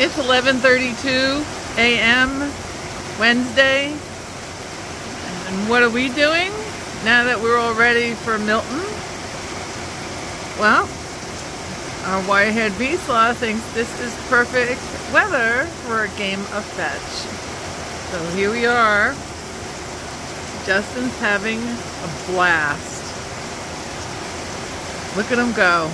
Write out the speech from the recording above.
It's 11:32 a.m. Wednesday. And what are we doing now that we're all ready for Milton? Well, our Wirehaired Vizsla thinks this is perfect weather for a game of fetch. So here we are. Justin's having a blast. Look at him go.